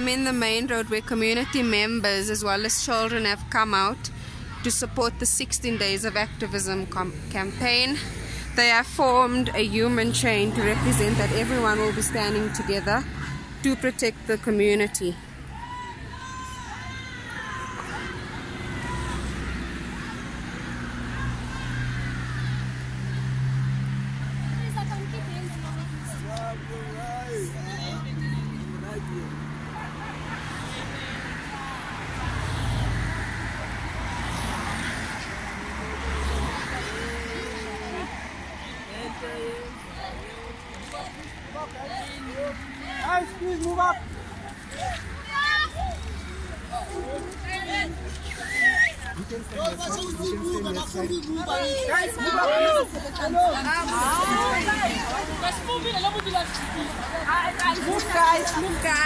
I'm in the main road where community members as well as children have come out to support the 16 Days of Activism campaign. They have formed a human chain to represent that everyone will be standing together to protect the community. Guys, please move up. Move guys, move guys.